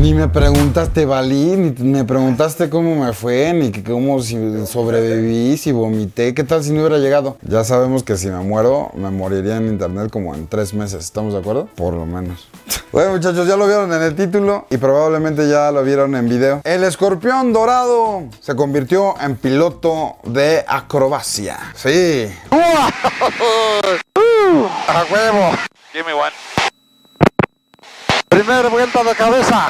Ni me preguntaste, valí, ni me preguntaste cómo me fue, ni que cómo si sobreviví, si vomité. ¿Qué tal si no hubiera llegado? Ya sabemos que si me muero, me moriría en internet como en tres meses. ¿Estamos de acuerdo? Por lo menos. Bueno, muchachos, ya lo vieron en el título y probablemente ya lo vieron en video. El escorpión dorado se convirtió en piloto de acrobacia. Sí. ¡A huevo! Give me one. Primera vuelta de cabeza.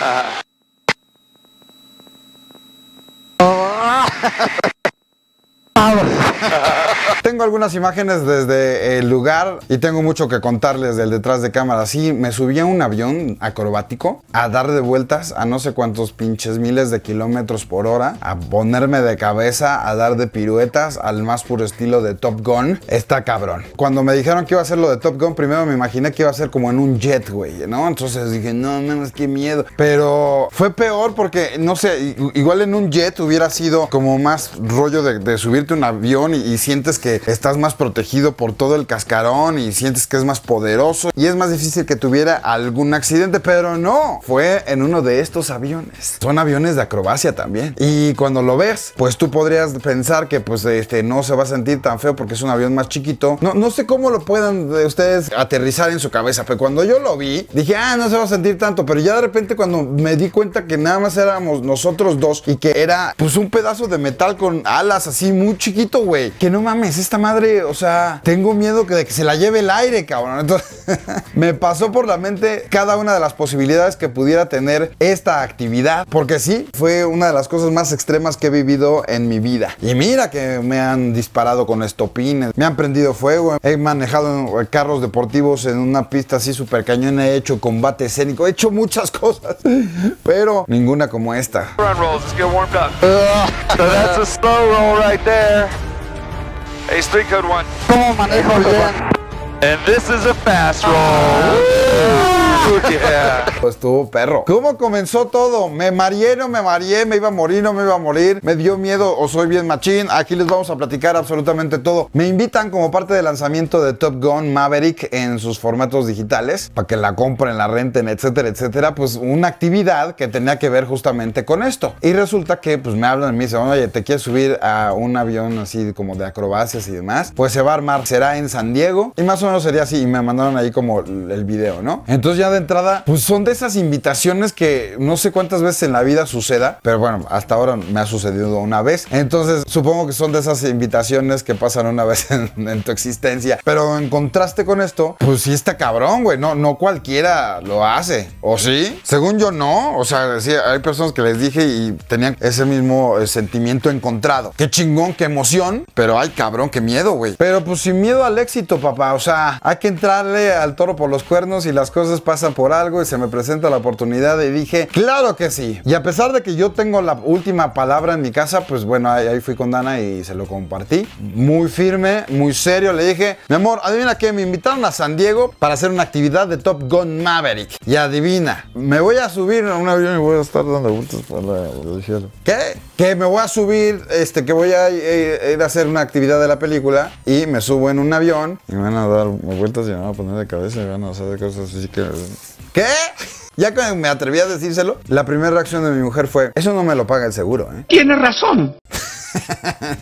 Tengo algunas imágenes desde el lugar y tengo mucho que contarles del detrás de cámara. Sí, me subí a un avión acrobático a dar de vueltas a no sé cuántos pinches miles de kilómetros por hora, a ponerme de cabeza, a dar de piruetas al más puro estilo de Top Gun. Está cabrón. Cuando me dijeron que iba a ser lo de Top Gun, primero me imaginé que iba a ser como en un jet, güey, ¿no? Entonces dije, no, no, es que miedo. Pero fue peor porque, no sé, igual en un jet hubiera sido como más rollo de, subirte un avión y sientes que estás más protegido por todo el cascarón y sientes que es más poderoso y es más difícil que tuviera algún accidente, pero no, fue en uno de estos aviones. Son aviones de acrobacia también. Y cuando lo ves, pues tú podrías pensar que pues este no se va a sentir tan feo porque es un avión más chiquito. No, no sé cómo lo puedan de ustedes aterrizar en su cabeza, pero cuando yo lo vi, dije, ah, no se va a sentir tanto, pero ya de repente cuando me di cuenta que nada más éramos nosotros dos y que era pues un pedazo de metal con alas así muy chiquito, güey, que no mames, esta madre, o sea, tengo miedo que de que se la lleve el aire, cabrón. Entonces, me pasó por la mente cada una de las posibilidades que pudiera tener esta actividad, porque sí, fue una de las cosas más extremas que he vivido en mi vida. Y mira que me han disparado con estopines, me han prendido fuego, he manejado carros deportivos en una pista así súper cañón, he hecho combate escénico, he hecho muchas cosas, pero ninguna como esta. Run rolls. Let's get warmed up. so that's a slow roll right there. Ace three code one. ¿Cómo manejo bien? And this is a fast roll. Pues estuvo perro. ¿Cómo comenzó todo? Me mareé, no me mareé, me iba a morir, no me iba a morir, me dio miedo o soy bien machín. Aquí les vamos a platicar absolutamente todo. Me invitan como parte del lanzamiento de Top Gun Maverick en sus formatos digitales para que la compren, la renten, etcétera, etcétera. Pues una actividad que tenía que ver justamente con esto. Y resulta que pues me hablan y me dicen, oye, ¿te quieres subir a un avión así como de acrobacias y demás? Pues se va a armar, será en San Diego. Y más o menos sería así. Y me mandaron ahí como el video, ¿no? Entonces ya de entrada, pues son de esas invitaciones que no sé cuántas veces en la vida suceda, pero bueno, hasta ahora me ha sucedido una vez. Entonces supongo que son de esas invitaciones que pasan una vez en, tu existencia. Pero en contraste con esto, pues sí está cabrón, güey. No, no cualquiera lo hace. ¿O sí? Según yo no. O sea, sí, hay personas que les dije y tenían ese mismo eh, sentimiento encontrado. Qué chingón, qué emoción. Pero ay, cabrón, qué miedo, güey. Pero pues sin miedo al éxito, papá. O sea, hay que entrarle al toro por los cuernos y las cosas pasan por algo y se me presenta la oportunidad y dije, claro que sí. Y a pesar de que yo tengo la última palabra en mi casa, pues bueno, ahí, ahí fui con Dana y se lo compartí. Muy firme, muy serio. Le dije, mi amor, adivina qué, me invitaron a San Diego para hacer una actividad de Top Gun Maverick. Y adivina, me voy a subir a un avión y voy a estar dando vueltas por el cielo. ¿Qué? Que me voy a subir, este, que voy a eh, ir a hacer una actividad de la película y me subo en un avión y me van a dar vueltas y me van a poner de cabeza y me van a hacer cosas así que... ¿Qué? Ya cuando me atreví a decírselo, la primera reacción de mi mujer fue, eso no me lo paga el seguro, ¿eh? Tienes razón.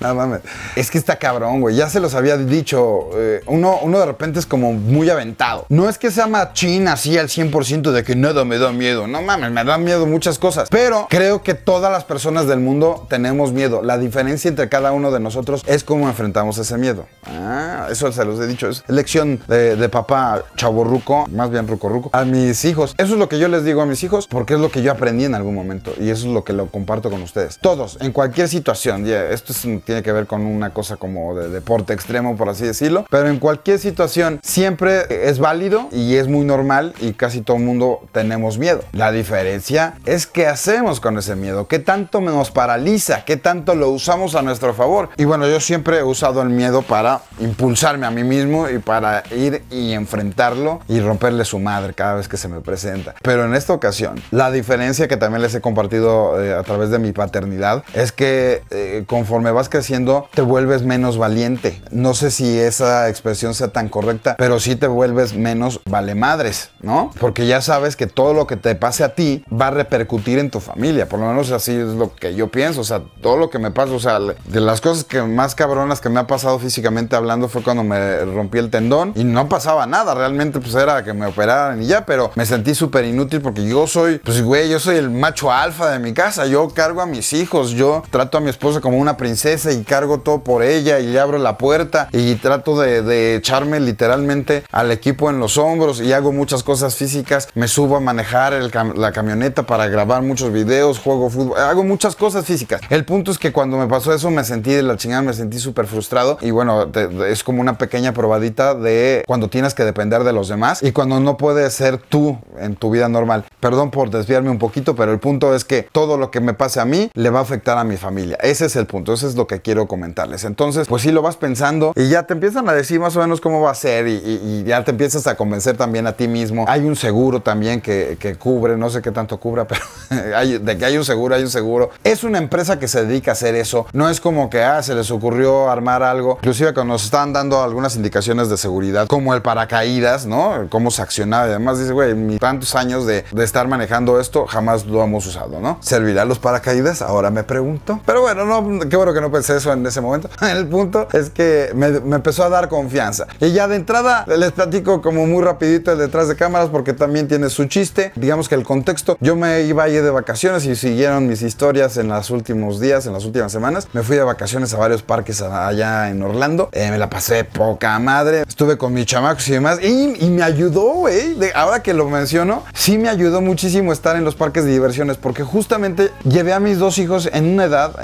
No mames. Es que está cabrón, güey. Ya se los había dicho. eh, uno, uno de repente es como muy aventado. No es que sea machín así al 100% de que nada me da miedo. No mames, me dan miedo muchas cosas. Pero creo que todas las personas del mundo tenemos miedo. La diferencia entre cada uno de nosotros es cómo enfrentamos ese miedo. Ah, eso se los he dicho. Es lección de, de papá chaborruco, más bien ruco ruco, a mis hijos. Eso es lo que yo les digo a mis hijos porque es lo que yo aprendí en algún momento. Y eso es lo que lo comparto con ustedes. Todos, en cualquier situación. ya, esto es- tiene que ver con una cosa como de deporte extremo, por así decirlo. Pero en cualquier situación siempre es válido y es muy normal y casi todo el mundo tenemos miedo. La diferencia es qué hacemos con ese miedo, qué tanto nos paraliza, qué tanto lo usamos a nuestro favor. Y bueno, yo siempre he usado el miedo para impulsarme a mí mismo y para ir y enfrentarlo y romperle su madre cada vez que se me presenta. Pero en esta ocasión, la diferencia que también les he compartido eh, a través de mi paternidad es que eh, conforme vas creciendo te vuelves menos valiente. No sé si esa expresión sea tan correcta, pero sí te vuelves menos vale madres, ¿no? Porque ya sabes que todo lo que te pase a ti va a repercutir en tu familia. Por lo menos así es lo que yo pienso. O sea, todo lo que me pasa, o sea, de las cosas que más cabronas que me ha pasado físicamente hablando fue cuando me rompí el tendón y no pasaba nada. Realmente, pues era que me operaran y ya, pero me sentí súper inútil porque yo soy, pues güey, yo soy el macho alfa de mi casa. Yo cargo a mis hijos, yo trato a mi esposa como una princesa y cargo todo por ella y abro la puerta y trato de, echarme literalmente al equipo en los hombros y hago muchas cosas físicas. Me subo a manejar la camioneta para grabar muchos videos, juego fútbol, hago muchas cosas físicas. El punto es que cuando me pasó eso me sentí de la chingada, me sentí súper frustrado y bueno, es como una pequeña probadita de cuando tienes que depender de los demás y cuando no puedes ser tú en tu vida normal. Perdón por desviarme un poquito, pero el punto es que todo lo que me pase a mí le va a afectar a mi familia. Ese es el punto, eso es lo que quiero comentarles. Entonces, pues sí lo vas pensando y ya te empiezan a decir más o menos cómo va a ser y, ya te empiezas a convencer también a ti mismo. Hay un seguro también que, que cubre, no sé qué tanto cubra, pero de que hay un seguro, hay un seguro. Es una empresa que se dedica a hacer eso. No es como que ah, se les ocurrió armar algo. Inclusive cuando nos estaban dando algunas indicaciones de seguridad, como el paracaídas, ¿no? Cómo se accionaba y además dice, güey, mis tantos años de, de estar manejando esto, jamás lo hemos usado, ¿no? ¿Servirá los paracaídas? Ahora me pregunto. Pero bueno, no, qué bueno que no pensé eso en ese momento. El punto es que me, empezó a dar confianza. Y ya de entrada les platico como muy rapidito el detrás de cámaras porque también tiene su chiste. Digamos que el contexto, yo me iba a ir de vacaciones y siguieron mis historias en los últimos días, en las últimas semanas. Me fui de vacaciones a varios parques allá en Orlando. Eh, me la pasé poca madre. Estuve con mis chamacos y demás. Y, me ayudó, güey. Ahora que lo menciono, sí me ayudó muchísimo estar en los parques de diversiones porque justamente llevé a mis dos hijos en una edad,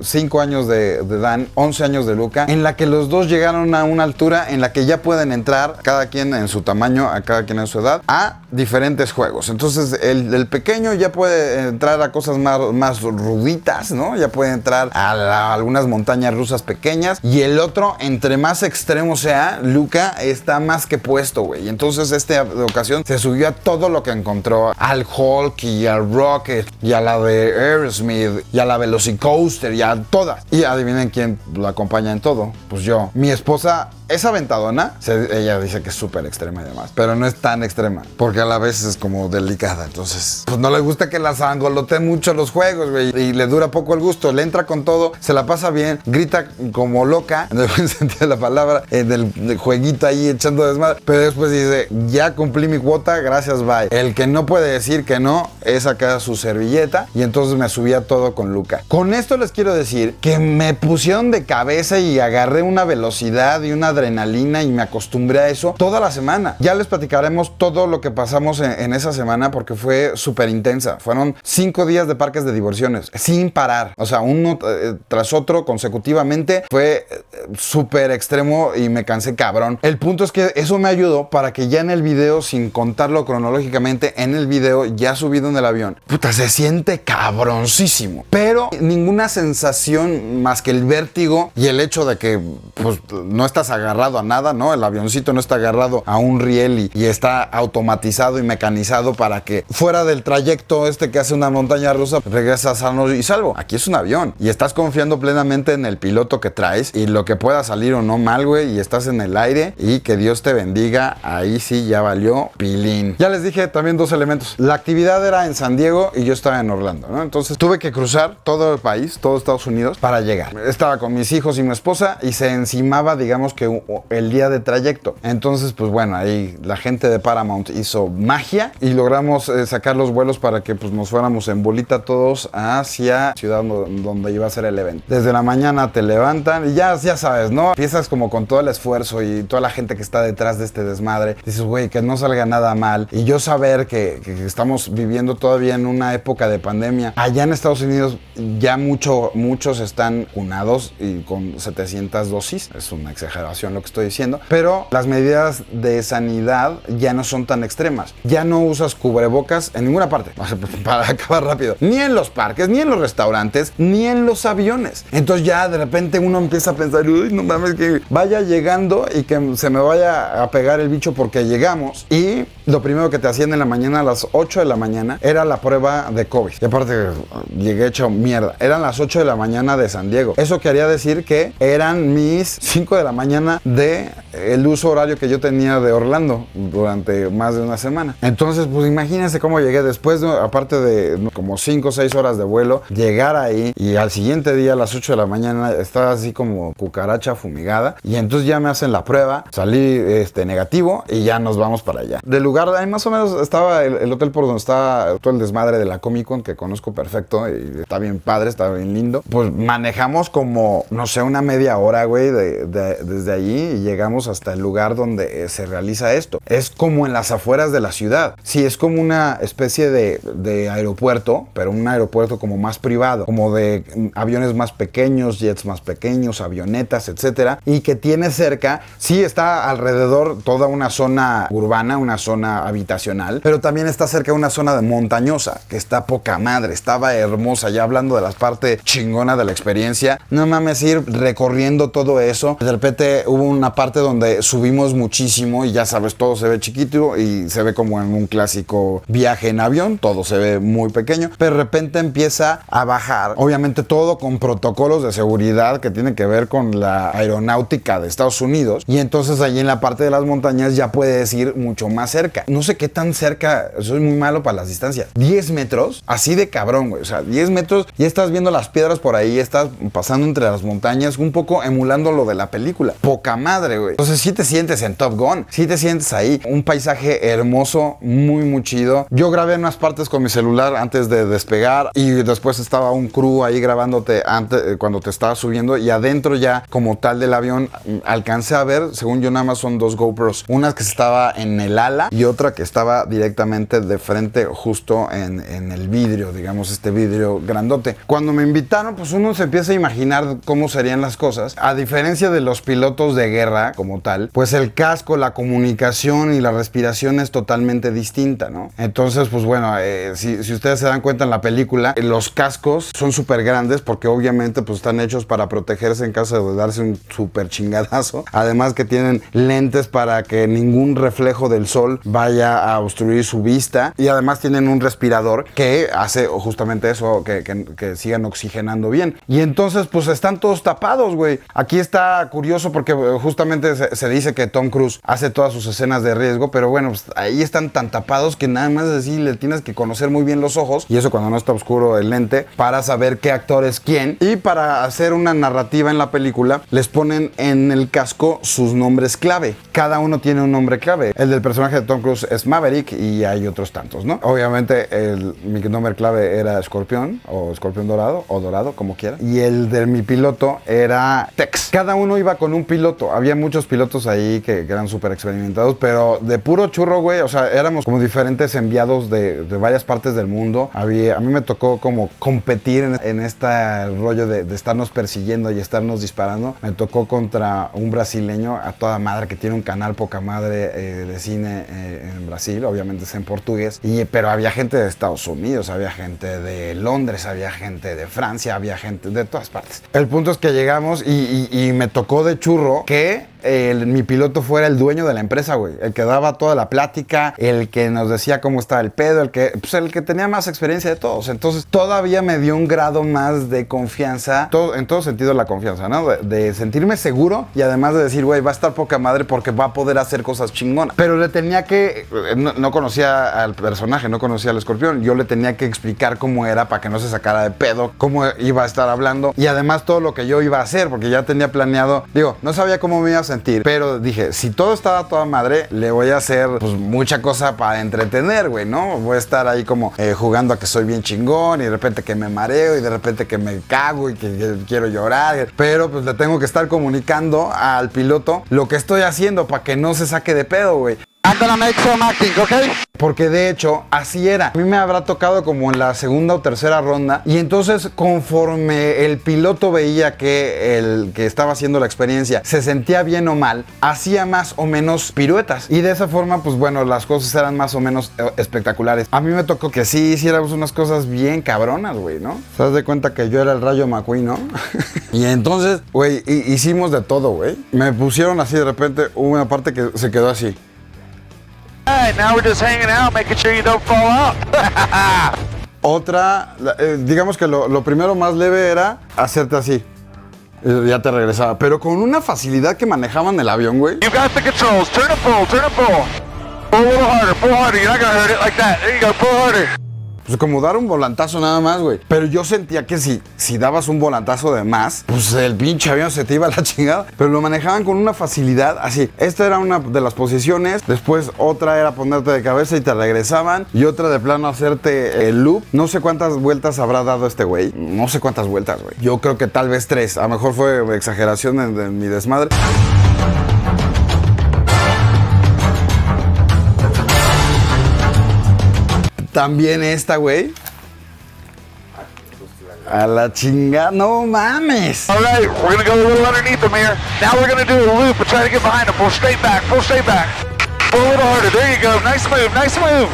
5 años de, Dan, 11 años de Luca, en la que los dos llegaron a una altura en la que ya pueden entrar, cada quien en su tamaño, a cada quien en su edad, a diferentes juegos. Entonces, el, pequeño ya puede entrar a cosas más, más ruditas, ¿no? Ya puede entrar a, algunas montañas rusas pequeñas. Y el otro, entre más extremo sea, Luca está más que puesto, güey. Entonces, esta ocasión se subió a todo lo que encontró: al Hulk y al Rocket, y a la de Aerosmith, y a la Velocicoaster, y a todas. Y adivinen quién lo acompaña en todo. Pues yo. Mi esposa es aventadona. Se- ella dice que es súper extrema y demás. Pero no es tan extrema. Porque a la vez es como delicada. Entonces, pues no le gusta que las angoloteen mucho los juegos, güey. Y le dura poco el gusto. Le entra con todo. Se la pasa bien. Grita como loca. En el buen sentido de la palabra. En el, jueguito ahí echando desmadre. Pero después dice, ya cumplí mi cuota. Gracias, bye. El que no puede decir que no es acá su servilleta. Y entonces me subía todo con Luca. Con esto les quiero decir que me pusieron de cabeza y agarré una velocidad y una adrenalina y me acostumbré a eso toda la semana. Ya les platicaremos todo lo que pasamos en, esa semana porque fue súper intensa. Fueron cinco días de parques de diversiones sin parar. O sea, uno eh, tras otro consecutivamente. Fue eh, súper extremo y me cansé cabrón. El punto es que eso me ayudó para que ya en el video, sin contarlo cronológicamente, en el video ya subido en el avión, puta, se siente cabroncísimo. Pero ninguna sensación más que el vértigo y el hecho de que pues, no estás agarrado a nada, ¿no? El avioncito no está agarrado a un riel y, está automatizado y mecanizado para que fuera del trayecto este que hace una montaña rusa, regresas sano y salvo. Aquí es un avión y estás confiando plenamente en el piloto que traes y lo que pueda salir o no mal, güey, y estás en el aire y que Dios te bendiga. Ahí sí ya valió pilín. Ya les dije también dos elementos. La actividad era en San Diego y yo estaba en Orlando, ¿no? Entonces tuve que cruzar todo el país, todo Estados Unidos, para llegar. Estaba con mis hijos y mi esposa y se encimaba, digamos que el día de trayecto. Entonces, pues bueno, ahí la gente de Paramount hizo magia y logramos eh, sacar los vuelos para que pues nos fuéramos en bolita todos hacia ciudad do- donde iba a ser el evento. Desde la mañana te levantan y ya, ya sabes, ¿no? Empiezas como con todo el esfuerzo y toda la gente que está detrás de este desmadre. Dices, güey, que no salga nada mal. Y yo saber que, estamos viviendo todavía en una época de pandemia. Allá en Estados Unidos ya mucho, muchos están cunados y con 700 dosis. Es una exageración exageración lo que estoy diciendo, pero las medidas de sanidad ya no son tan extremas. Ya no usas cubrebocas en ninguna parte, para acabar rápido, ni en los parques, ni en los restaurantes, ni en los aviones. Entonces ya de repente uno empieza a pensar, uy, no mames, que vaya llegando y que se me vaya a pegar el bicho porque llegamos. Y lo primero que te hacían en la mañana a las 8 de la mañana era la prueba de COVID. Y aparte llegué hecho mierda. Eran las 8 de la mañana de San Diego. Eso quería decir que eran mis 5 de la mañana de el uso horario que yo tenía de Orlando durante más de una semana. Entonces, pues imagínense cómo llegué después, de, aparte de como 5 o 6 horas de vuelo, llegar ahí y al siguiente día a las 8 de la mañana estaba así como cucaracha fumigada y entonces ya me hacen la prueba, salí este negativo y ya nos vamos para allá. Del lugar, ahí más o menos estaba el, el hotel por donde estaba todo el desmadre de la Comic Con que conozco perfecto y está bien padre, está bien lindo. Pues manejamos como, no sé, una media hora, güey, de, de, desde y llegamos hasta el lugar donde eh, se realiza esto. Es como en las afueras de la ciudad. Sí, es como una especie de, de aeropuerto, pero un aeropuerto como más privado, como de mm, aviones más pequeños, jets más pequeños, avionetas, etcétera, y que tiene cerca, sí está alrededor toda una zona urbana, una zona habitacional, pero también está cerca una zona de montañosa, que está poca madre, estaba hermosa, ya hablando de las partes chingona de la experiencia. No mames ir recorriendo todo eso. De repente hubo una parte donde subimos muchísimo y ya sabes, todo se ve chiquito y se ve como en un clásico viaje en avión, todo se ve muy pequeño, pero de repente empieza a bajar, obviamente todo con protocolos de seguridad que tienen que ver con la aeronáutica de Estados Unidos y entonces allí en la parte de las montañas ya puedes ir mucho más cerca. No sé qué tan cerca, soy muy malo para las distancias. 10 metros, así de cabrón, güey, o sea, 10 metros, ya estás viendo las piedras por ahí, estás pasando entre las montañas, un poco emulando lo de la película. Poca madre, güey. Entonces sí te sientes en Top Gun, sí te sientes ahí. Un paisaje hermoso, muy, muy chido. Yo grabé unas partes con mi celular antes de despegar y después estaba un crew ahí grabándote antes, eh, cuando te estaba subiendo y adentro ya como tal del avión mm, alcancé a ver, según yo nada más son dos GoPros. Una que estaba en el ala y otra que estaba directamente de frente justo en, en el vidrio, digamos, este vidrio grandote. Cuando me invitaron, pues uno se empieza a imaginar cómo serían las cosas. A diferencia de los pilotos de guerra como tal, pues el casco, la comunicación y la respiración es totalmente distinta, ¿no? Entonces, pues bueno, eh, si, si, ustedes se dan cuenta en la película, los cascos son súper grandes porque obviamente pues están hechos para protegerse en caso de darse un súper chingadazo. Además que tienen lentes para que ningún reflejo del sol vaya a obstruir su vista y además tienen un respirador que hace justamente eso, que, que, sigan oxigenando bien. Y entonces pues están todos tapados, güey. Aquí está curioso porque eh, justamente se, dice que Tom Cruise hace todas sus escenas de riesgo, pero bueno, pues ahí están tan tapados que nada más así le tienes que conocer muy bien los ojos y eso cuando no está oscuro el lente para saber qué actor es quién y para hacer una narrativa en la película les ponen en el casco sus nombres clave. Cada uno tiene un nombre clave. El del personaje de Tom Cruise es Maverick y hay otros tantos, ¿no? Obviamente el, mi nombre clave era Escorpión o Escorpión Dorado o Dorado, como quiera. Y el de mi piloto era Tex. Cada uno iba con un piloto. Había muchos pilotos ahí que, eran súper experimentados, pero de puro churro, güey. O sea, éramos como diferentes enviados de, de varias partes del mundo. Había, a mí me tocó como competir en, en este rollo de, de, estarnos persiguiendo y estarnos disparando. Me tocó contra un brasileño a toda madre que tiene un canal poca madre eh, de cine eh, en Brasil. Obviamente es en portugués. Y, pero había gente de Estados Unidos, había gente de Londres, había gente de Francia, había gente de todas partes. El punto es que llegamos y, y me tocó de churro que mi piloto fuera el dueño de la empresa, güey. El que daba toda la plática, el que nos decía cómo estaba el pedo, el que, pues, el que tenía más experiencia de todos. Entonces, todavía me dio un grado más de confianza, en todo sentido la confianza, ¿no? De, sentirme seguro y además de decir, güey, va a estar poca madre porque va a poder hacer cosas chingonas. Pero le tenía que, no, no conocía al personaje, no conocía al escorpión, yo le tenía que explicar cómo era para que no se sacara de pedo, cómo iba a estar hablando y además todo lo que yo iba a hacer, porque ya tenía planeado, digo, no sabía cómo me iba a sentir, pero dije, si todo estaba toda madre, le voy a hacer pues mucha cosa para entretener, güey, ¿no? Voy a estar ahí como eh, jugando a que soy bien chingón y de repente que me mareo y de repente que me cago y que, que quiero llorar, pero pues le tengo que estar comunicando al piloto lo que estoy haciendo para que no se saque de pedo, güey. Gonna make some acting, okay? Porque de hecho, así era. A mí me habrá tocado como en la segunda o tercera ronda. Y entonces, conforme el piloto veía que el que estaba haciendo la experiencia se sentía bien o mal, hacía más o menos piruetas. Y de esa forma, pues bueno, las cosas eran más o menos eh, espectaculares. A mí me tocó que sí hiciéramos unas cosas bien cabronas, güey, ¿no? ¿Te das de cuenta que yo era el rayo McQueen, ¿no? y entonces, güey, hi- hicimos de todo, güey. Me pusieron así de repente una parte que se quedó así. Alright, now we're just hanging out, making sure you don't fall out. Otra, eh, digamos que lo, lo primero más leve era hacerte así. Y ya te regresaba. Pero con una facilidad que manejaban el avión, güey. you got the controls. Turn and pull, turn and pull. Pull a little harder, pull harder. You're not gonna hurt it like that. There you go, pull harder. Pues como dar un volantazo nada más, güey. Pero yo sentía que si, si dabas un volantazo de más, pues el pinche avión se te iba a la chingada. Pero lo manejaban con una facilidad así. Esta era una de las posiciones. Después otra era ponerte de cabeza y te regresaban. Y otra de plano hacerte el loop. No sé cuántas vueltas habrá dado este güey. No sé cuántas vueltas, güey. Yo creo que tal vez tres. A lo mejor fue exageración de, de mi desmadre. También esta, güey. A la chingada, no mames. All right, we're gonna go a little underneath him here. Now we're gonna do a loop and try to get behind him. Pull straight back, pull straight back. Pull a little harder. There you go. Nice move, nice move.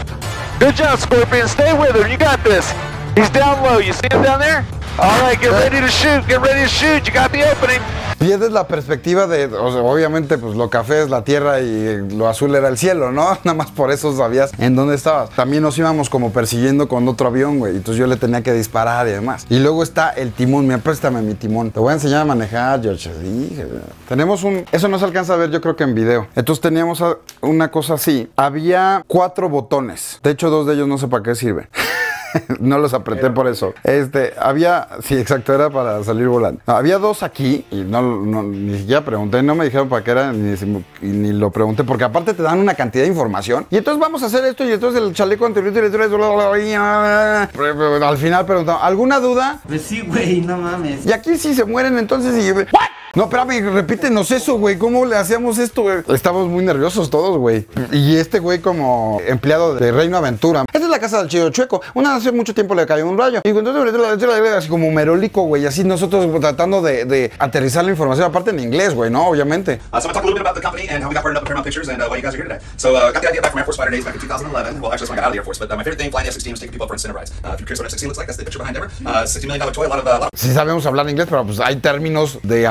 Good job, Scorpion. Stay with him. You got this. He's down low. You see him down there? All right, get ready to shoot. Get ready to shoot. You got the opening. Pierdes la perspectiva de, o sea, obviamente, pues lo café es la tierra y lo azul era el cielo, ¿no? Nada más por eso sabías en dónde estabas. También nos íbamos como persiguiendo con otro avión, güey. Entonces yo le tenía que disparar y demás. Y luego está el timón. Mira, préstame mi timón. Te voy a enseñar a manejar, George. Sí, tenemos un. Eso no se alcanza a ver, yo creo que en video. Entonces teníamos una cosa así. Había cuatro botones. De hecho, dos de ellos no sé para qué sirven. no los apreté por eso. Este, había, sí, exacto, era para salir volando. No, había dos aquí y no, no- ni siquiera pregunté, no me dijeron para qué era, ni, ni lo pregunté, porque aparte te dan una cantidad de información. Y entonces vamos a hacer esto y entonces el chaleco anterior, y al final preguntaron, ¿alguna duda? Pues sí, güey, no mames. Y aquí sí se mueren, entonces y... ¿What? No, espérame, repítenos eso, güey. ¿Cómo le hacíamos esto, güey? Estamos muy nerviosos todos, güey. Y este güey como empleado de Reino Aventura. Esta es la casa del chido chueco. Una hace mucho tiempo le cayó un rayo. Y entonces así como merólico, güey. Así nosotros tratando de, de aterrizar la información, aparte en inglés, güey, ¿no? Obviamente. Uh, so I talk a little bit about the company and how we got partnered up with Paramount Pictures and uh, why you guys are here today. So uh, got the idea back from Air Force Fighter days back in 2011. Well, actually, that's when I got out of the Air Force. But uh, my favorite thing flying the F-16 was taking people up for incentive rides. Uh, if you're curious what F-16 looks like, that's the picture behind Ever. Uh, $60 million toy, a lot of, uh, a lot of Sí sabemos hablar inglés, pero pues hay términos de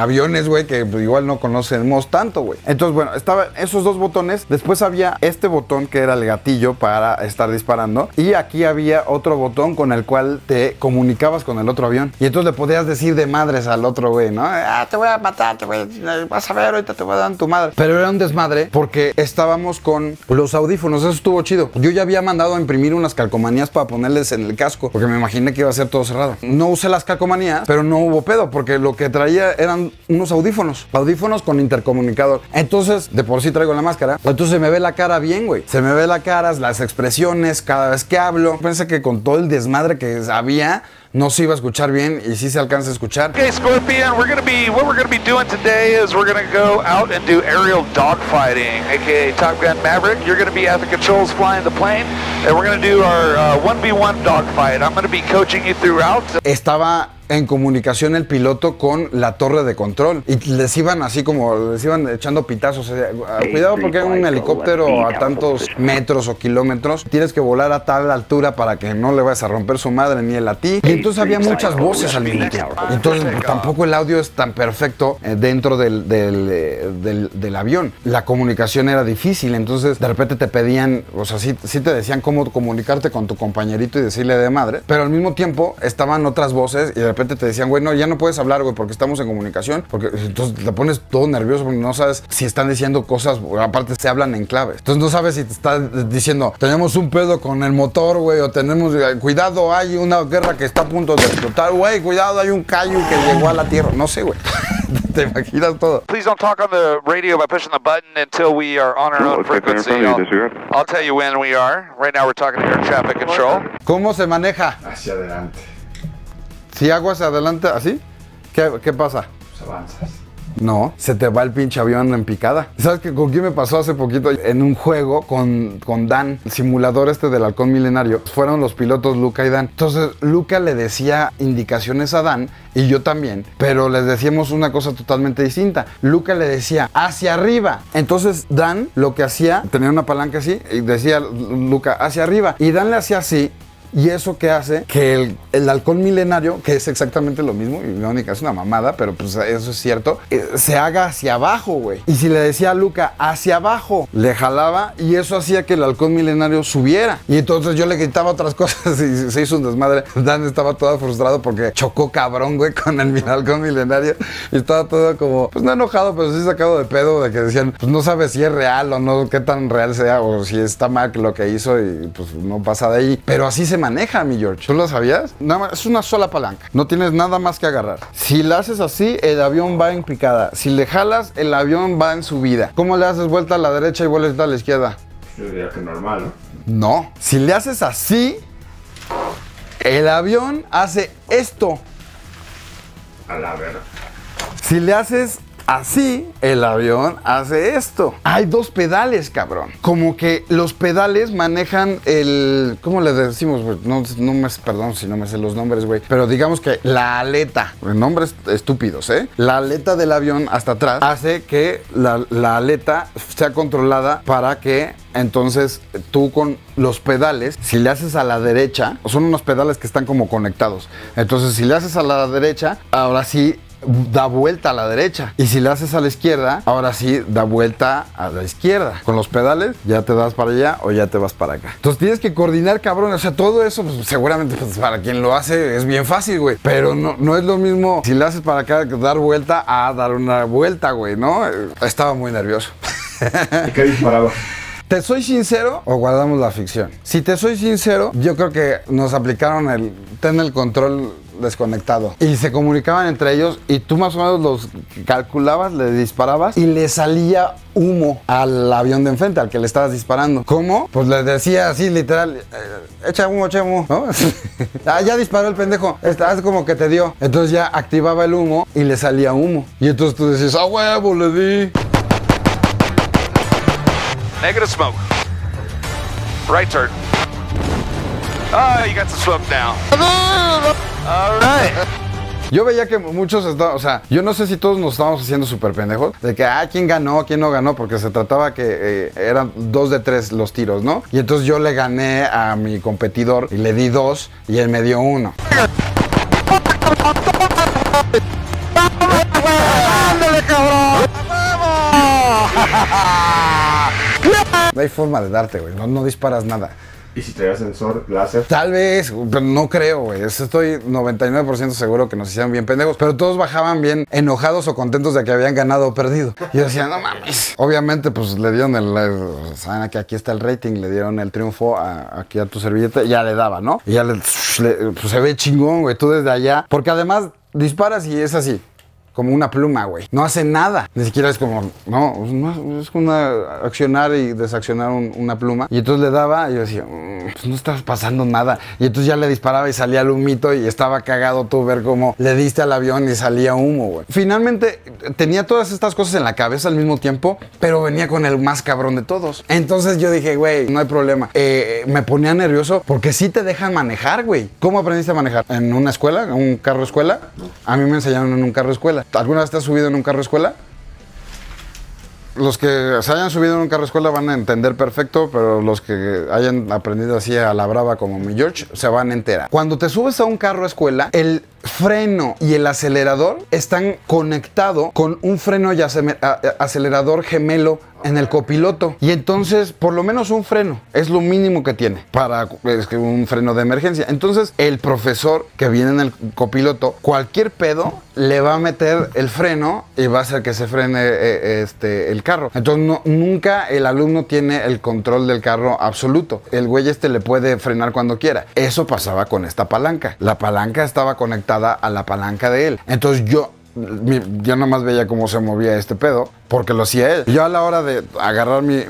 güey, que igual no conocemos tanto, güey. Entonces, bueno, estaban esos dos botones. Después había este botón que era el gatillo para estar disparando. Y aquí había otro botón con el cual te comunicabas con el otro avión. Y entonces le podías decir de madres al otro, güey, ¿no? Ah, te voy a matar, te voy a... Vas a ver, ahorita te voy a dar tu madre. Pero era un desmadre porque estábamos con los audífonos. Eso estuvo chido. Yo ya había mandado a imprimir unas calcomanías para ponerles en el casco. Porque me imaginé que iba a ser todo cerrado. No usé las calcomanías, pero no hubo pedo. Porque lo que traía eran unos audífonos. Audífonos con intercomunicador. Entonces, de por sí traigo la máscara. Entonces se me ve la cara bien, güey. Se me ve la cara, las expresiones cada vez que hablo. Pensé que con todo el desmadre que había, no se iba a escuchar bien y sí se alcanza a escuchar. Okay, Scorpion, we're gonna be what we're gonna be doing today is we're gonna go out and do aerial dogfighting, aka Top Gun Maverick. You're gonna be at the controls flying the plane, and we're gonna do our uh, 1v1 dogfight. I'm gonna be coaching you throughout. Estaba en comunicación el piloto con la torre de control y les iban así como les iban echando pitazos. o sea, cuidado porque hay un helicóptero a tantos metros o kilómetros. Tienes que volar a tal altura para que no le vayas a romper su madre ni él a ti. Y entonces había muchas voces al mismo tiempo. Entonces tampoco el audio es tan perfecto eh, dentro del, del, eh, del- del avión. La comunicación era difícil. Entonces de repente te pedían, o sea, sí, sí te decían cómo comunicarte con tu compañerito y decirle de madre. Pero al mismo tiempo estaban otras voces y de repente te decían, güey, no, ya no puedes hablar, güey, porque estamos en comunicación. Porque entonces te pones todo nervioso porque no sabes si están diciendo cosas, aparte se hablan en clave. Entonces no sabes si te está diciendo, tenemos un pedo con el motor, güey, o tenemos, eh, cuidado, hay una guerra que está punto de explotar, güey, cuidado, hay un callo que llegó a la Tierra. No sé, güey. te imaginas todo. Please don't talk on the radio by pushing the button until we are on our own frequency. I'll, I'll tell you when we are. Right now we're talking to air traffic control. ¿Cómo se maneja? Hacia adelante. Si hago hacia adelante, así, ¿qué, qué pasa? Pues avanzas. No, se te va el pinche avión en picada. ¿Sabes qué? con quién me pasó hace poquito? En un juego con, con Dan, simulador este del halcón milenario. Fueron los pilotos Luca y Dan. Entonces, Luca le decía indicaciones a Dan y yo también, pero les decíamos una cosa totalmente distinta. Luca le decía hacia arriba. Entonces, Dan lo que hacía, tenía una palanca así y decía Luca hacia arriba. Y Dan le hacía así y eso que hace que el, el halcón milenario, que es exactamente lo mismo, y Mónica es una mamada, pero pues eso es cierto, eh, se haga hacia abajo, güey. Y si le decía a Luca hacia abajo, le jalaba y eso hacía que el halcón milenario subiera. Y entonces yo le gritaba otras cosas y se hizo un desmadre. Dan estaba todo frustrado porque chocó cabrón, güey, con el halcón milenario. Y estaba todo como, pues no enojado, pero sí sacado de pedo de que decían, pues no sabe si es real o no, qué tan real sea, o si está mal lo que hizo y pues no pasa de ahí. Pero así se maneja, mi George. ¿Tú lo sabías? Nada más, es una sola palanca. No tienes nada más que agarrar. Si la haces así, el avión va en picada. Si le jalas, el avión va en subida. ¿Cómo le haces vuelta a la derecha y vuelta a la izquierda? Yo diría que normal, ¿no? No. Si le haces así, el avión hace esto. A la verga. Si le haces así, el avión hace esto. Hay dos pedales, cabrón. Como que los pedales manejan el. ¿Cómo le decimos? No, no me. Perdón si no me sé los nombres, güey. Pero digamos que la aleta. Nombres estúpidos, ¿eh? La aleta del avión hasta atrás hace que la, la aleta sea controlada para que entonces tú con los pedales, si le haces a la derecha, son unos pedales que están como conectados. Entonces si le haces a la derecha, ahora sí da vuelta a la derecha. Y si le haces a la izquierda, ahora sí da vuelta a la izquierda. Con los pedales ya te das para allá o ya te vas para acá. Entonces tienes que coordinar, cabrón. O sea, todo eso, pues, seguramente pues, para quien lo hace es bien fácil, güey. Pero no, no es lo mismo si le haces para acá que dar vuelta a dar una vuelta, güey, ¿no? Eh, Estaba muy nervioso. ¿Y qué disparaba? ¿Te soy sincero o guardamos la ficción? Si te soy sincero, yo creo que nos aplicaron el ten el control desconectado y se comunicaban entre ellos y tú más o menos los calculabas, le disparabas y le salía humo al avión de enfrente al que le estabas disparando. ¿Cómo? Pues le decía así literal, eh, echa humo, echa humo, ¿no? ah, ya disparó el pendejo, está es como que te dio. Entonces ya activaba el humo y le salía humo. Y entonces tú decías, ah huevo, le di. Negative smoke. Right turn. Oh, you got the smoke now. All right. Yo veía que muchos estaban, o sea, yo no sé si todos nos estábamos haciendo súper pendejos, de que, ah, ¿quién ganó? ¿Quién no ganó? Porque se trataba que eh, eran dos de tres los tiros, ¿no? Y entonces yo le gané a mi competidor y le di dos y él me dio uno. No hay forma de darte, güey, no, no disparas nada. ¿Y si traía sensor láser? Tal vez, pero no creo, güey. Estoy 99% seguro que nos hicieron bien pendejos. Pero todos bajaban bien enojados o contentos de que habían ganado o perdido. Y yo decía, no mames. Obviamente, pues le dieron el. Saben que aquí está el rating, le dieron el triunfo a- aquí a tu servilleta. Ya le daba, ¿no? Y ya le- pues, se ve chingón, güey. Tú desde allá. Porque además disparas y es así. Como una pluma, güey. No hace nada. Ni siquiera es como, no, es como una accionar y desaccionar un- una pluma. Y entonces le daba y yo decía, "Mm, pues no está pasando nada. Y entonces ya le disparaba y salía el humito y estaba cagado tú ver cómo le diste al avión y salía humo, güey. Finalmente tenía todas estas cosas en la cabeza al mismo tiempo, pero venía con el más cabrón de todos. Entonces yo dije, güey, no hay problema. Eh, me ponía nervioso porque sí te dejan manejar, güey. ¿Cómo aprendiste a manejar? ¿En una escuela? ¿En un carro escuela? A mí me enseñaron en un carro escuela. ¿Alguna vez te has subido en un carro escuela? Los que se hayan subido en un carro escuela van a entender perfecto, pero los que hayan aprendido así a la brava como mi George se van a enterar. Cuando te subes a un carro escuela, el freno y el acelerador están conectados con un freno y acelerador gemelo en el copiloto. Y entonces, por lo menos un freno es lo mínimo que tiene para es un freno de emergencia. Entonces, el profesor que viene en el copiloto, cualquier pedo le va a meter el freno y va a hacer que se frene eh, este, el carro. Entonces, nunca el alumno tiene el control del carro absoluto. El güey este le puede frenar cuando quiera. Eso pasaba con esta palanca. La palanca estaba conectada a la palanca de él. Entonces, yo yo nomás veía cómo se movía este pedo, porque lo hacía él. Yo a la hora de agarrar mi,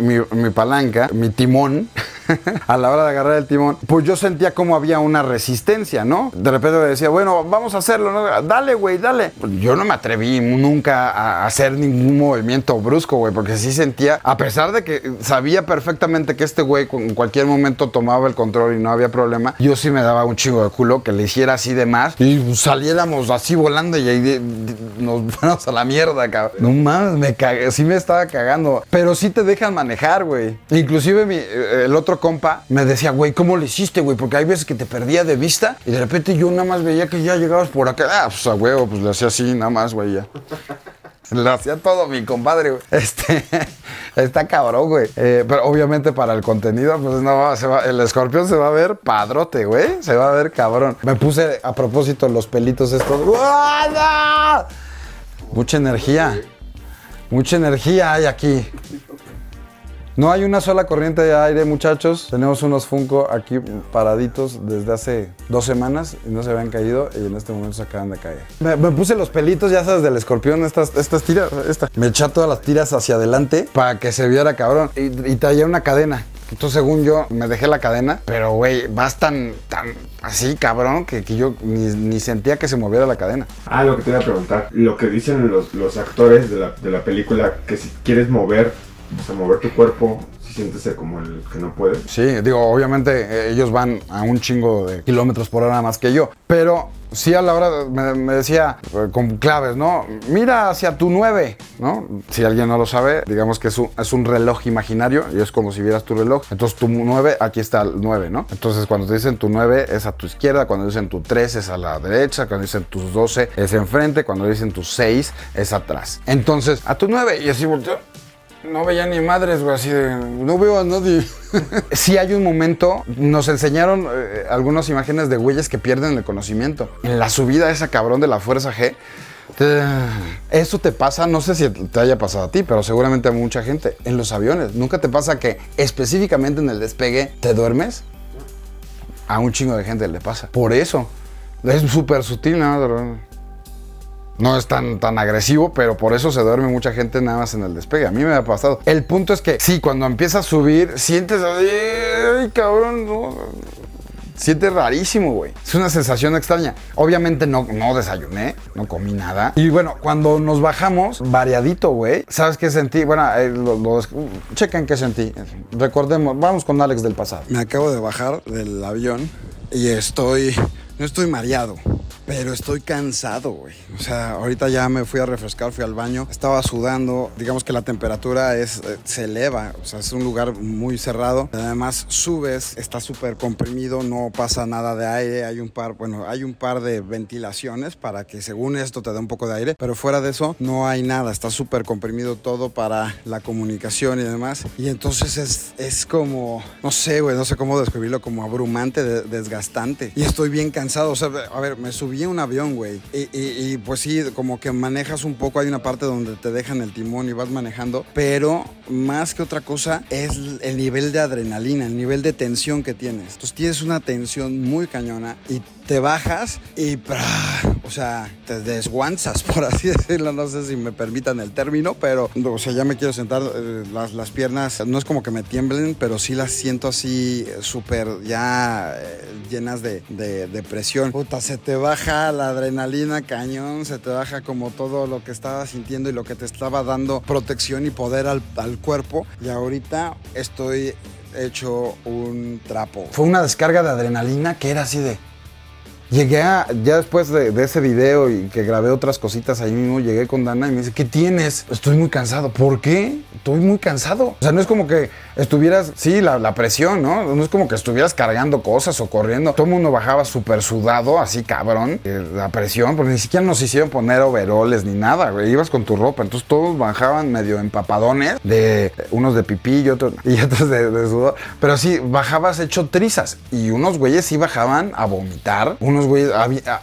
palanca, mi timón, a la hora de agarrar el timón, pues yo sentía como había una resistencia, ¿no? De repente me decía, bueno, vamos a hacerlo, ¿no? Dale, güey, dale. Pues yo no me atreví nunca a hacer ningún movimiento brusco, güey, porque sí sentía, a pesar de que sabía perfectamente que este güey en cualquier momento tomaba el control y no había problema, yo sí me daba un chingo de culo que le hiciera así de más y saliéramos así volando y ahí nos fuéramos a la mierda, cabrón. No mames, me sí me estaba cagando. Pero sí te dejan manejar, güey. Inclusive mi- eh, el otro compa me decía, güey, ¿cómo lo hiciste, güey? Porque hay veces que te perdía de vista y de repente yo nada más veía que ya llegabas por acá. Ah, pues a huevo, pues le hacía así, nada más, güey, ya. Lo hacía todo mi compadre, güey. Este, está cabrón, güey. Eh, pero obviamente para el contenido, pues no, va- el escorpión se va a ver padrote, güey. Se va a ver cabrón. Me puse a propósito los pelitos estos. ¡Guau! Mucha energía. Mucha energía hay aquí. No hay una sola corriente de aire, muchachos. Tenemos unos Funko aquí paraditos desde hace dos semanas y no se habían caído y en este momento se acaban de caer. Me, puse los pelitos, ya sabes, del escorpión, estas, estas tiras, esta. Me eché todas las tiras hacia adelante para que se viera cabrón y traía una cadena. Entonces, según yo, me dejé la cadena, pero güey, vas tan, tan así, cabrón, que, que yo ni, ni sentía que se moviera la cadena. Ah, lo que te iba a preguntar. Lo que dicen los, los actores de la, de la película, que si quieres mover, o sea, mover tu cuerpo, si sientes como el que no puedes. Sí, digo, obviamente eh, ellos van a un chingo de kilómetros por hora más que yo, pero sí a la hora me, decía eh, con claves, ¿no? Mira hacia tu 9, ¿no? Si alguien no lo sabe, digamos que es un, es un reloj imaginario y es como si vieras tu reloj. Entonces tu 9, aquí está el 9, ¿no? Entonces cuando te dicen tu 9 es a tu izquierda, cuando dicen tu 3 es a la derecha, cuando dicen tus 12 es enfrente, cuando dicen tus 6 es atrás. Entonces, a tu 9 y así volteo. No veía ni madres, güey, así de. No veo a nadie. sí, hay un momento. Nos enseñaron eh, algunas imágenes de güeyes que pierden el conocimiento. En la subida esa cabrón de la Fuerza G. Eso te pasa, no sé si te haya pasado a ti, pero seguramente a mucha gente. En los aviones. ¿Nunca te pasa que específicamente en el despegue te duermes? A un chingo de gente le pasa. Por eso. Es súper sutil, ¿no? No es tan, tan agresivo, pero por eso se duerme mucha gente nada más en el despegue. A mí me ha pasado. El punto es que sí, cuando empieza a subir, sientes así, cabrón, no. Sientes rarísimo, güey. Es una sensación extraña. Obviamente no, no desayuné, no comí nada. Y bueno, cuando nos bajamos, variadito, güey. ¿Sabes qué sentí? Bueno, eh, lo- chequen qué sentí. Recordemos, vamos con Alex del pasado. Me acabo de bajar del avión y estoy. No estoy mareado, pero estoy cansado, güey. O sea, ahorita ya me fui a refrescar, fui al baño, estaba sudando. Digamos que la temperatura es, eh, se eleva, o sea, es un lugar muy cerrado. Además, subes, está súper comprimido, no pasa nada de aire. Hay un par, bueno, hay un par de ventilaciones para que según esto te dé un poco de aire, pero fuera de eso no hay nada, está súper comprimido todo para la comunicación y demás. Y entonces es, es como, no sé, güey, no sé cómo describirlo, como abrumante, de- desgastante. Y estoy bien cansado, o sea, a ver, me subí un avión, güey. Y, y- y, pues sí, como que manejas un poco, hay una parte donde te dejan el timón y vas manejando, pero más que otra cosa es el nivel de adrenalina, el nivel de tensión que tienes. Entonces tienes una tensión muy cañona y te bajas y, o sea, te desguanzas, por así decirlo. No sé si me permitan el término, pero, o sea, ya me quiero sentar. eh, las, las piernas no es como que me tiemblen, pero sí las siento así eh, súper ya eh, llenas de, de, presión. Puta, se te baja la adrenalina cañón, se te baja como todo lo que estabas sintiendo y lo que te estaba dando protección y poder al, al cuerpo. Y ahorita estoy hecho un trapo. Fue una descarga de adrenalina que era así de. Llegué a, ya después de, ese video y que grabé otras cositas ahí mismo, llegué con Dana y me dice, ¿qué tienes? Estoy muy cansado. ¿Por qué? Estoy muy cansado. O sea, no es como que estuvieras, sí, la, la presión, ¿no? No es como que estuvieras cargando cosas o corriendo. Todo el mundo bajaba súper sudado, así cabrón, eh, la presión, porque ni siquiera nos hicieron poner overoles ni nada, güey. Ibas con tu ropa. Entonces todos bajaban medio empapadones, de unos de pipí y otros, y otros de, de sudor. Pero sí, bajabas hecho trizas. Y unos güeyes sí bajaban a vomitar. Unos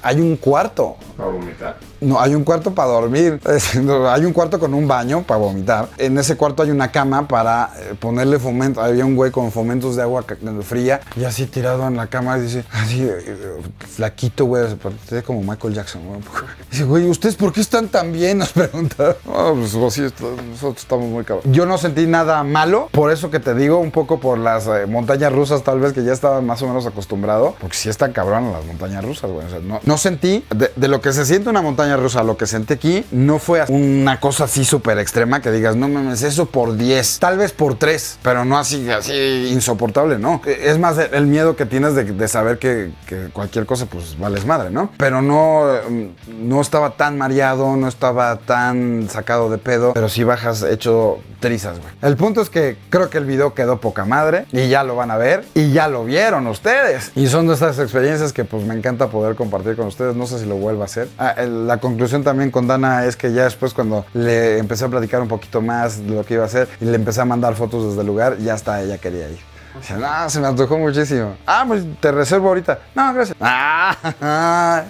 hay un cuarto vomitar. No, hay un cuarto para dormir. Hay un cuarto con un baño para vomitar. En ese cuarto hay una cama para eh, ponerle fomento. Había un güey con fomentos de agua fría y así tirado en la cama. Dice, así, eh, eh, flaquito, güey. se como Michael Jackson, güey. Dice, güey, ¿ustedes por qué están tan bien? Nos pregunta. No, pues así, está- nosotros estamos muy cabrón. Yo no sentí nada malo. Por eso que te digo, un poco por las eh, montañas rusas, tal vez que ya estaba más o menos acostumbrado. Porque sí están cabrón las montañas rusas, güey. O sea, no, no sentí, de, de lo que se siente una montaña rusa a lo que sentí aquí, no fue una cosa así súper extrema que digas, no mames, eso por 10, tal vez por 3, pero no así, así insoportable, ¿no? Es más el miedo que tienes de, saber que, cualquier cosa, pues vales madre, ¿no? Pero no, eh, no estaba tan mareado, no estaba tan sacado de pedo, pero sí bajas hecho trizas, güey. El punto es que creo que el video quedó poca madre y ya lo van a ver y ya lo vieron ustedes. Y son de estas experiencias que pues me encanta poder compartir con ustedes. No sé si lo vuelvo a hacer. Ah, la conclusión también con Dana es que ya después cuando le empecé a platicar un poquito más de lo que iba a hacer y le empecé a mandar fotos desde el lugar, ya hasta ella quería ir. Dice, no, se me antojó muchísimo. Ah, pues te reservo ahorita. No, gracias. Ah,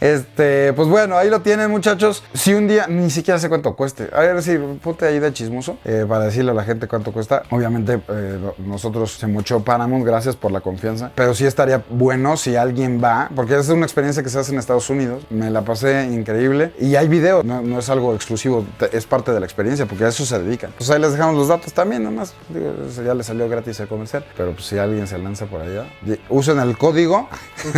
este, pues bueno, ahí lo tienen, muchachos. Si un día, ni siquiera sé cuánto cueste. A ver, si ponte ahí de chismoso eh, para decirle a la gente cuánto cuesta. Obviamente, eh, nosotros se mucho Paramount, gracias por la confianza. Pero sí estaría bueno si alguien va, porque es una experiencia que se hace en Estados Unidos. Me la pasé increíble. Y hay video, no, no es algo exclusivo, es parte de la experiencia, porque a eso se dedican. Pues ahí les dejamos los datos también, nomás. Ya les salió gratis el Pero pues si alguien se lanza por allá, usen el código.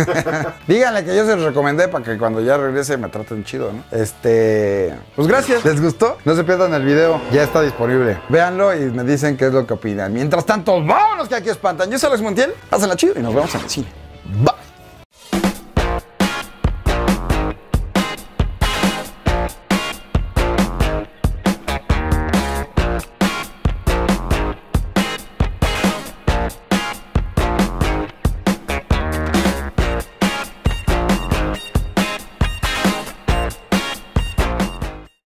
Díganle que yo se los recomendé para que cuando ya regrese me traten chido, ¿no? Este. Pues gracias. ¿Les gustó? No se pierdan el video. Ya está disponible. Véanlo y me dicen qué es lo que opinan. Mientras tanto, vámonos que aquí espantan. Yo soy Alex Montiel. Pásenla chido y nos vemos en el cine. Bye.